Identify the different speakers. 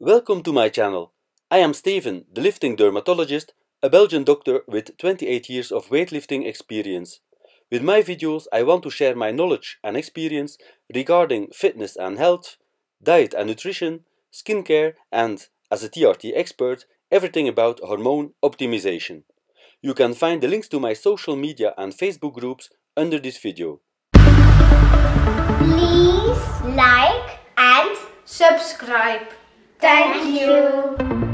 Speaker 1: Welcome to my channel. I am Steven, the lifting dermatologist, a Belgian doctor with 28 years of weightlifting experience. With my videos I want to share my knowledge and experience regarding fitness and health, diet and nutrition, skincare and, as a TRT expert, everything about hormone optimization. You can find the links to my social media and Facebook groups under this video.
Speaker 2: Please like and
Speaker 3: subscribe.
Speaker 2: Thank you.